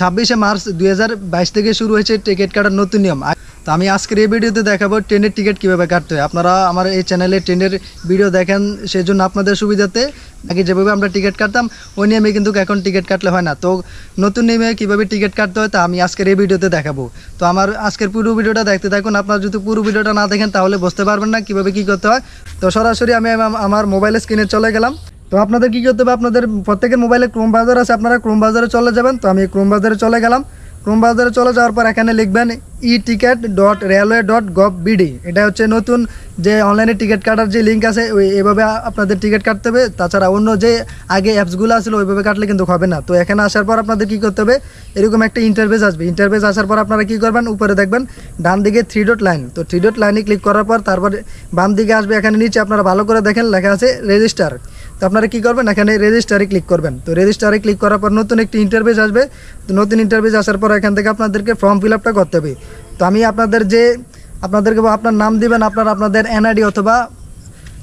ছাব্বিশে মার্চ দুই হাজার বাইশ থেকে শুরু হয়েছে টিকিট কাটার নতুন নিয়ম। তো আমি আজকের এই ভিডিওতে দেখাবো ট্রেনের টিকিট কীভাবে কাটতে হয়। আপনারা আমার এই চ্যানেলে ট্রেনের ভিডিও দেখেন সেই জন্য আপনাদের সুবিধাতে আগে যেভাবে আমরা টিকিট কাটতাম, ওই নিয়মে কিন্তু এখন টিকিট কাটলে হয় না। তো নতুন নিয়মে কীভাবে টিকিট কাটতে হয় তা আমি আজকের এই ভিডিওতে দেখাবো। তো আমার আজকের পুরো ভিডিওটা দেখতে থাকুন। আপনারা যদি পুরো ভিডিওটা না দেখেন, তাহলে বুঝতে পারবেন না কীভাবে কী করতে হয়। তো সরাসরি আমি আমার মোবাইলের স্ক্রিনে চলে গেলাম। তো আপনাদের কী করতে হবে? আপনাদের প্রত্যেকের মোবাইলে ক্রোম ব্রাউজার আছে, আপনারা ক্রোম ব্রাউজারে চলে যাবেন। তো আমি ক্রোম ব্রাউজারে চলে গেলাম। ক্রোম ব্রাউজারে চলে যাওয়ার পর এখানে লিখবেন e ticket dot railway dot gov BD এটা হচ্ছে নতুন যে অনলাইনে টিকিট কাটার যে লিঙ্ক আছে, ওই এভাবে আপনাদের টিকিট কাটতে হবে। তাছাড়া অন্য যে আগে অ্যাপসগুলো আসলে ওইভাবে কাটলে কিন্তু হবে না। তো এখানে আসার পর আপনাদের কি করতে হবে? এরকম একটা ইন্টারভেস আসবে। ইন্টারভেস আসার পর আপনারা কি করবেন? উপরে দেখবেন ডান দিকে থ্রি ডট লাইন তো থ্রি ডট লাইনে ক্লিক করার পর তারপর বাম দিকে আসবে। এখানে নিচে আপনারা ভালো করে দেখেন, লেখা আছে রেজিস্টার তো আপনারা কী করবেন? এখানে রেজিস্টারে ক্লিক করবেন। তো রেজিস্টারে ক্লিক করার পর নতুন একটি ইন্টারভেস আসবে। তো নতুন ইন্টারভেস আসার পর এখান থেকে আপনাদেরকে ফর্ম ফিল করতে হবে। তো আমি আপনাদের যে, আপনাদেরকে আপনার নাম দিবেন, আপনারা আপনাদের এনআইডি অথবা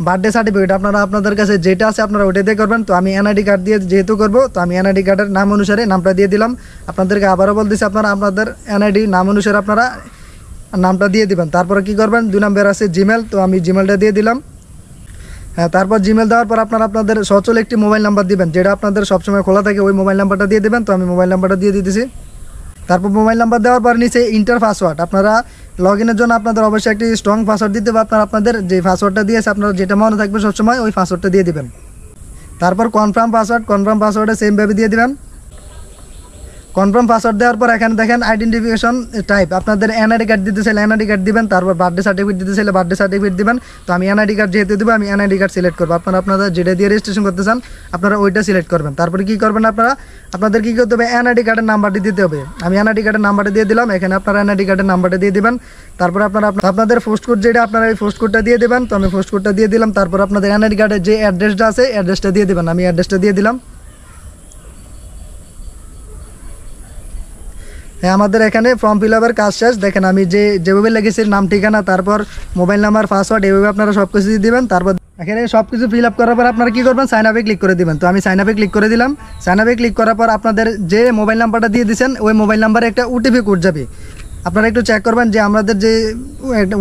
বার্থডে সার্টিফিকেট আপনারা আপনাদের কাছে যেটা আছে আপনারা ওইটা দিয়ে করবেন। তো আমি এনআইডি কার্ড দিয়ে যেহেতু করব, তো আমি এনআইডি কার্ডের নাম অনুসারে নামটা দিয়ে দিলাম। আপনাদেরকে আবারও বলতেছি, আপনারা আপনাদের এনআইডি নাম অনুসারে আপনারা নামটা দিয়ে দিবেন। তারপরে কি করবেন? দুই নম্বর আছে জিমেল তো আমি জিমেলটা দিয়ে দিলাম। তারপর জিমেল দেওয়ার পর আপনারা আপনাদের সচল একটি মোবাইল নাম্বার দিবেন, যেটা আপনাদের সবসময় খোলা থাকে, ওই মোবাইল নাম্বারটা দিয়ে দেবেন। তো আমি মোবাইল নাম্বারটা দিয়ে দিতেছি। তারপর মোবাইল নাম্বার দেওয়ার পর নিচে ইন্টার পাসওয়ার্ড। আপনারা লগ ইনের জন্য আপনাদের অবশ্যই একটি স্ট্রং পাসওয়ার্ড দিতে হবে। আপনারা আপনাদের যে পাসওয়ার্ডটা দিয়েছে, আপনারা যেটা মনে থাকবে সবসময় ওই পাসওয়ার্ডটা দিয়ে দেবেন। তারপর কনফার্ম পাসওয়ার্ড কনফার্ম পাসওয়ার্ডে সেমভাবে দিয়ে দিবেন। কনফার্ম পাসওয়ার্ড দেওয়ার পর এখানে দেখেন আইডেন্টিফিকেশন টাইপ আপনাদের এনআইডি কার্ড দিতে চাইলে এনআইডি কার্ড দিবেন, তারপর বার্থডে সার্টিফিকেট দিতে চাইলে বার্থডে সার্টিফিকেট দিবেন। তো আমি এনআইডি কার্ড যেহেতু দেবো, আমি এনআইডি কার্ড সিলেক্ট করব। আপনারা আপনাদের যেটা দিয়ে রেজিস্ট্রেশন করতে চান, আপনারা ওইটা সিলেক্ট করবেন। তারপরে কি করবেন আপনারা? আপনাদের কী করতে হবে? এনআইডি কার্ডের নাম্বারটি দিতে হবে। আমি এনআইডি কার্ডের নাম্বারটা দিয়ে দিলাম, এখানে আপনারা এনআইডি কার্ডের নাম্বারটা দিয়ে দিবেন। তারপর আপনারা আপনা- আপনাদের পোস্ট কোড যেটা, আপনারা এই পোস্ট কোডটা দিয়ে দেবেন। তো আমি পোস্ট কোডটা দিয়ে দিলাম, তারপর আপনাদের এনআইডি কার্ডের যে অ্যাড্রেসটা আছে অ্যাড্রেসটা দিয়ে দেবেন। আমি অ্যাড্রেসটা দিয়ে দিলাম। হ্যাঁ আমাদের এখানে ফর্ম ফিল আপের কাজ শেষ। দেখেন আমি যে যেভাবে লেগেছি নাম, ঠিকানা, তারপর মোবাইল নাম্বার পাসওয়ার্ড এভাবে আপনারা সব কিছু দিয়ে দিবেন। তারপর এখানে সব কিছু ফিল আপ করার পর আপনারা কী করবেন? সাইন আপে ক্লিক করে দিবেন। তো আমি সাইন আপে ক্লিক করে দিলাম। সাইন আপে ক্লিক করার পর আপনাদের যে মোবাইল নাম্বারটা দিয়ে দিয়েছেন ওই মোবাইল নাম্বারে একটা ওটিপি কোড যাবে। আপনারা একটু চেক করবেন যে আমাদের যে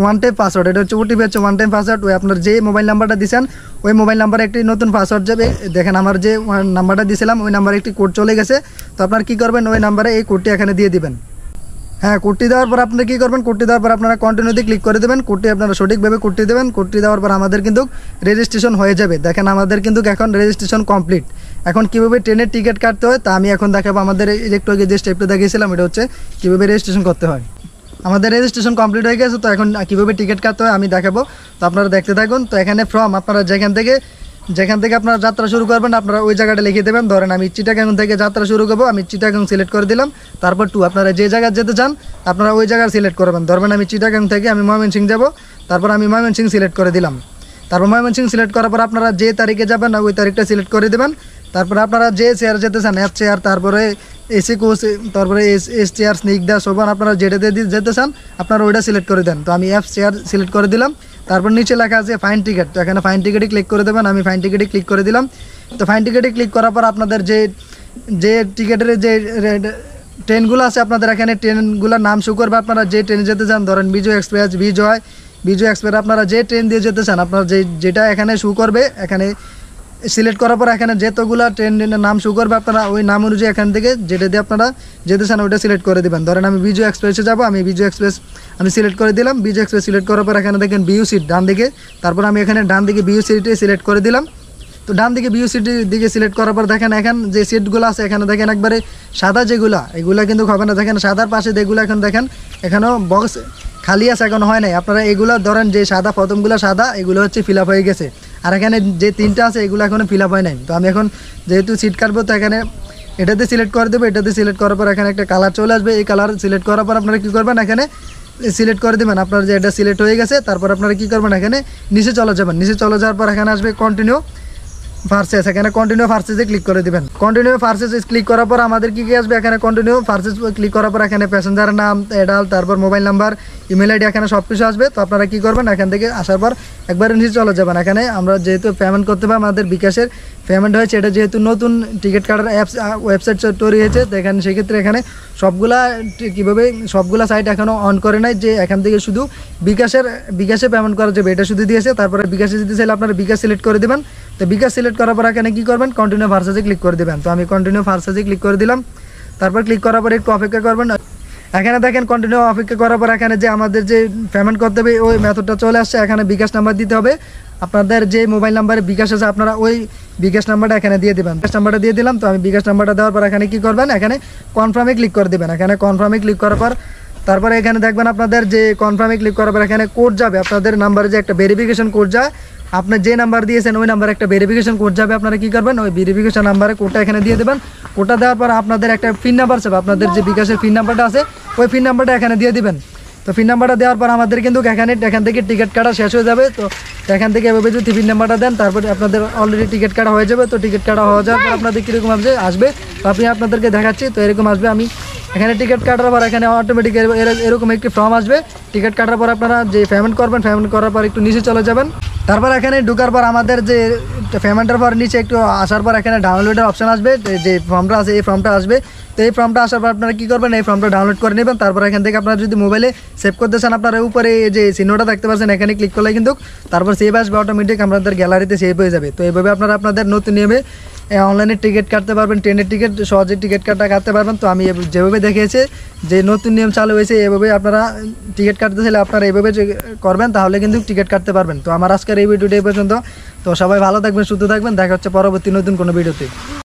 ওয়ান টাইম পাসওয়ার্ড এটা হচ্ছে ওটিপি হচ্ছে ওয়ান টাইম পাসওয়ার্ড ওই আপনার যে মোবাইল নাম্বারটা দিয়েছেন ওই মোবাইল নাম্বারে একটি নতুন পাসওয়ার্ড যাবে। দেখেন আমার যে নাম্বারটা দিয়েছিলাম ওই নাম্বারে একটি কোড চলে গেছে। তো আপনারা কী করবেন, ওই নাম্বারে এই কোডটি এখানে দিয়ে দিবেন। হ্যাঁ কোডটি দেওয়ার পর আপনারা কী করবেন কোডটি দেওয়ার পর আপনারা কন্টিনিউতে ক্লিক করে দেবেন। কোডটি আপনারা সঠিকভাবে কোডটি দেবেন। কোডটি দেওয়ার পর আমাদের কিন্তু রেজিস্ট্রেশন হয়ে যাবে। দেখেন আমাদের কিন্তু এখন রেজিস্ট্রেশন কমপ্লিট এখন কীভাবে ট্রেনের টিকিট কাটতে হয় তা আমি এখন দেখাবো। আমাদের একটু আগে যে স্টেপটা দেখিয়েছিলাম, এটা হচ্ছে কীভাবে রেজিস্ট্রেশন করতে হয়। আমাদের রেজিস্ট্রেশন কমপ্লিট হয়ে গেছে, তো এখন কীভাবে টিকিট কাটতে হয় আমি দেখাবো। তো আপনারা দেখতে থাকুন, তো এখানে ফর্ম আপনারা যেখান থেকে যেখান থেকে আপনারা যাত্রা শুরু করবেন, আপনারা ওই জায়গাটা লিখে দেবেন। ধরেন আমি চিটাগাং থেকে যাত্রা শুরু করব, আমি চিটাগাং সিলেক্ট করে দিলাম। তারপর টু আপনারা যে জায়গায় যেতে চান, আপনারা ওই জায়গা সিলেক্ট করবেন। ধরবেন আমি চিটাগাং থেকে আমি ময়মনসিং যাব, তারপর আমি ময়মনসিং সিলেক্ট করে দিলাম। তারপর ময়মনসিং সিলেক্ট করার পর আপনারা যে তারিখে যাবেন না, ওই তারিখটা সিলেক্ট করে দেবেন। তারপরে আপনারা যে চেয়ার যেতে চান এফ চেয়ার তারপরে এসি কোচ তারপরে S S chair Snigdha Shovan, আপনারা যেটা দিয়ে যেতে চান, আপনারা ওইটা সিলেক্ট করে দেন। তো আমি এফ চেয়ার সিলেক্ট করে দিলাম। তারপর নিচে লেখা আছে ফাইন টিকিট তো এখানে ফাইন টিকিটে ক্লিক করে দেবেন, আমি ফাইন টিকিটে ক্লিক করে দিলাম। তো ফাইন টিকিটে ক্লিক করার পর আপনাদের যে যে টিকিটের যে ট্রেনগুলো আছে, আপনাদের এখানে ট্রেনগুলোর নাম শো করবে। আপনারা যে ট্রেনে যেতে চান, ধরেন বিজয় এক্সপ্রেস বিজয় বিজয় এক্সপ্রেস, আপনারা যে ট্রেন দিয়ে যেতে চান, আপনারা যে, যেটা এখানে শু করবে, এখানে সিলেক্ট করার পর এখানে যতগুলো ট্রেনের নাম শো করবে, আপনারা ওই নাম অনুযায়ী এখান থেকে যেটা দিয়ে আপনারা যেতে চান, ওইটা সিলেক্ট করে দেবেন। ধরেন আমি বিজয় এক্সপ্রেসে যাব, আমি বিজয় এক্সপ্রেস, আমি সিলেক্ট করে দিলাম বিজয় এক্সপ্রেস সিলেক্ট করার পর এখানে দেখেন বিউ সিট ডান দিকে, তারপর আমি এখানে ডান দিকে বিউ সিটে সিলেক্ট করে দিলাম। তো ডান দিকে বিউ সিটির দিকে সিলেক্ট করার পর দেখেন, এখন যে সিটগুলো আছে, এখানে দেখেন একবারে সাদা যেগুলা, এগুলা কিন্তু হবে না। দেখেন সাদার পাশে যেগুলো এখন দেখেন, এখানেও বক্স খালি আছে, এখন হয় নাই। আপনারা এগুলো ধরেন যে সাদা, প্রথমগুলো সাদা, এগুলো হচ্ছে ফিল হয়ে গেছে। আর এখানে যে তিনটা আছে, এগুলো এখনও ফিল হয় নাই। তো আমি এখন যেহেতু সিট কাটবো তো এখানে এটাতে সিলেক্ট করে দেবো, এটাতে সিলেক্ট করার পর এখানে একটা কালার চলে আসবে। এই কালার সিলেক্ট করার পর আপনারা কী করবেন, এখানে সিলেক্ট করে দেবেন। আপনার যে এটা সিলেক্ট হয়ে গেছে, তারপর আপনারা কী করবেন, এখানে নিচে চলে যাবেন। নিচে চলে যাওয়ার পর এখানে আসবে কন্টিনিউ ফার্সেস এখানে কন্টিনিউ ফার্সেসে ক্লিক করে দিবেন। কন্টিনিউ ফার্সেস ক্লিক করার পর আমাদের কি কি আসবে? এখানে কন্টিনিউ ফার্সেস ক্লিক করার পর এখানে প্যাসেঞ্জারের নাম এডাল তারপর মোবাইল নাম্বার ইমেল আইডি এখানে সব কিছু আসবে। তো আপনারা কি করবেন? এখান থেকে আসার পর একবার নিচে চলে যাবেন। এখানে আমরা যেহেতু পেমেন্ট করতে হবে আমাদের বিকাশের পেমেন্ট হয়েছে, এটা যেহেতু নতুন টিকিট কাটার অ্যাপস ওয়েবসাইট তৈরি হয়েছে, তো এখানে সেক্ষেত্রে এখানে সবগুলা কীভাবে, সবগুলা সাইট এখনও অন করে নাই যে এখান থেকে শুধু বিকাশের, বিকাশে পেমেন্ট করা যাবে এটা শুধু দিয়েছে, তারপরে বিকাশে যদি চাইলে আপনারা বিকাশ সিলেক্ট করে দেবেন। তো বিকাশ সিলেক্ট করার পর এখানে কী করবেন? কন্টিনিউ ভার্সাজে ক্লিক করে দেবেন। তো আমি কন্টিনিউ ভার্সাজে ক্লিক করে দিলাম। তারপর ক্লিক করার পর একটু অপেক্ষা করবেন। এখানে দেখেন কন্টিনিউ অপেক্ষা করার পর এখানে যে আমাদের যে পেমেন্ট করতে হবে, ওই মেথডটা চলে আসছে। এখানে বিকাশ নাম্বার দিতে হবে। আপনাদের যে মোবাইল নাম্বারে বিকাশ আছে, আপনারা ওই বিকাশ নাম্বারটা এখানে দিয়ে দেবেন। বিকাশ নাম্বারটা দিয়ে দিলাম, তো আমি বিকাশ নাম্বারটা দেওয়ার পর এখানে কি করবেন? এখানে কনফার্মে ক্লিক করে দেবেন। এখানে কনফার্মে ক্লিক করার পর, তারপরে এখানে দেখবেন আপনাদের যে কনফার্মে ক্লিক করার পর এখানে কোড যাবে। আপনাদের নাম্বারে যে একটা ভেরিফিকেশন কোড যায় আপনার যে নাম্বার দিয়েছেন, ওই নাম্বারে একটা ভেরিফিকেশন কোড যাবে। আপনারা কি করবেন? ওই ভেরিফিকেশন নাম্বারে কোডটা এখানে দিয়ে দেবেন। কোডটা দেওয়ার পর আপনাদের একটা পিন নাম্বার যাবে আপনাদের যে বিকাশের পিন নাম্বারটা আছে, ওই পিন নাম্বারটা এখানে দিয়ে দিবেন। তো পিন নাম্বারটা দেওয়ার পর আমাদের কিন্তু এখানে, এখান থেকে টিকিট কাটা শেষ হয়ে যাবে। তো এখান থেকে এভাবে যদি পিন নাম্বারটা দেন, তারপরে আপনাদের অলরেডি টিকিট কাটা হয়ে যাবে। তো টিকিট কাটা হয়ে যাওয়ার পর আপনাদের কীরকম আসবে আসবে, তো আপনি আপনাদেরকে দেখাচ্ছি। তো এরকম আসবে, আমি এখানে টিকিট কাটার পর এখানে অটোমেটিক এরকম একটি ফর্ম আসবে। টিকিট কাটার পর আপনারা যে পেমেন্ট করবেন পেমেন্ট করার পর একটু নিচে চলে যাবেন। তারপর এখানে ঢুকার পর আমাদের যে পেমেন্টের পর নিচে একটু আসার পর এখানে ডাউনলোডের অপশান আসবে, যে- ফর্মটা আছে, এই ফর্মটা আসবে। তো এই ফর্মটা আসার পর আপনারা কী করবেন, এই ফর্মটা ডাউনলোড করে নেবেন। তারপর এখান থেকে আপনারা যদি মোবাইলে সেভ করতে চান, আপনারা উপরে যে চিহ্নটা দেখতে পাচ্ছেন, এখানে ক্লিক করলে কিন্তু, তারপর সেভ আসবে অটোমেটিক আপনাদের গ্যালারিতে সেভ হয়ে যাবে। তো এইভাবে আপনারা আপনাদের নতুন নিয়মে অনলাইনে টিকিট কাটতে পারবেন ট্রেনের টিকিট সহজে টিকিট কাটা কাটতে পারবেন। তো আমি যেভাবে দেখিয়েছি, যে নতুন নিয়ম চালু হয়েছে, এভাবে আপনারা টিকিট কাটতে চাইলে আপনারা এভাবে করবেন, তাহলে কিন্তু টিকিট কাটতে পারবেন। তো আমার আজকের এই ভিডিওটি এই পর্যন্ত। তো সবাই ভালো থাকবেন, সুস্থ থাকবেন। দেখা হচ্ছে পরবর্তী নতুন কোনো ভিডিওতে